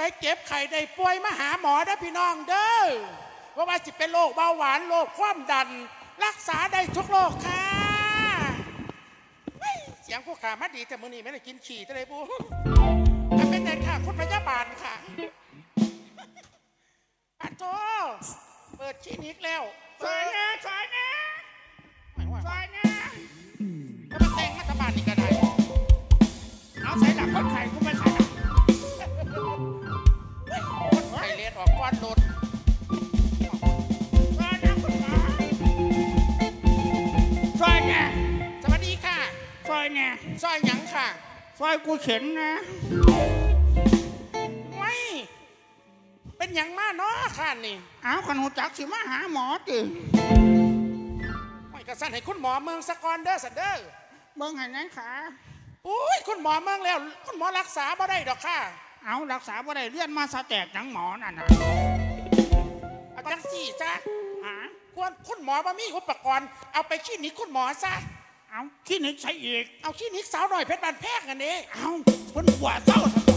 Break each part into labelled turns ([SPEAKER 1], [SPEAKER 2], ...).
[SPEAKER 1] ใดเจ็บไข่ได้ป่วยมาหาหมอได้พี่น้องเด้อว่าว่าสิเป็นโรคเบาหวานโรคความดัน รักษาได้ทุกโรคค่ะเสียงผู้ขามาดีแต่มือนี้ไม่ได้กินขี่แต่เลยบูถ้าเป็นไงค่ะคุณพยาบาลค่ะอัดโตเปิดคลินิกแล้ว
[SPEAKER 2] สวยนะสวยนะ
[SPEAKER 1] สว
[SPEAKER 2] ยนะแล้
[SPEAKER 1] มาแต่งมาตบานอีกก็ได้
[SPEAKER 2] เอาใส่หลักคนไข่
[SPEAKER 1] ยเนี่
[SPEAKER 2] ยซอย
[SPEAKER 1] หยังค่ะ
[SPEAKER 2] ซอยกูเข็นนะ
[SPEAKER 1] ไม่เป็นหยังมาเนาะค่ะนี่
[SPEAKER 2] เอาขนูจักสิมาหาหมอจิ
[SPEAKER 1] ไม่กระสันให้คุณหมอเมืองสกอนเด้อสันเดอร์
[SPEAKER 2] เมืองให้หนังขา
[SPEAKER 1] อุ้ยคุณหมอเมืองแล้ว คุณหมอรักษาบ่ได้ดอกค่ะ
[SPEAKER 2] เอารักษาบ่ได้เลื่อนมาสะแตกหนังหมอนั่ะนะ
[SPEAKER 1] อาจังสี่จ้ะ
[SPEAKER 2] หา
[SPEAKER 1] ควรคุณหมอบ่มีอุปกรณ์เอาไปขี้นิกคุณหมอซะ
[SPEAKER 2] เอาขี้นิกใช้
[SPEAKER 1] อี
[SPEAKER 2] ก
[SPEAKER 3] เอาขี้นิกสาวหน่อยเพชรบานแพกอันนี้ เอาคนหัวเศร้า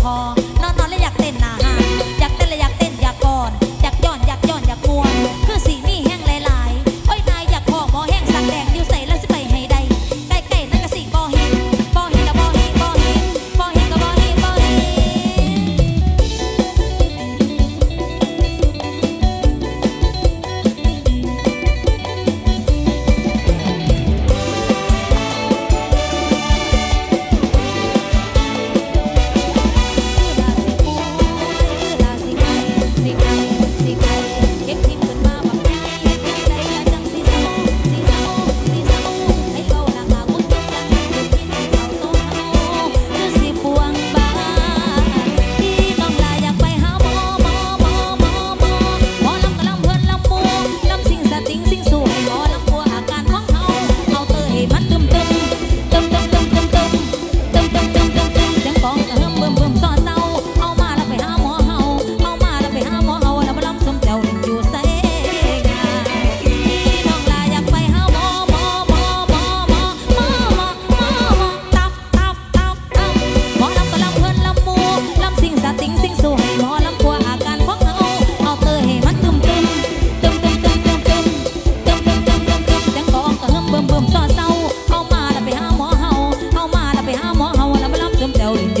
[SPEAKER 3] hall.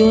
[SPEAKER 3] yo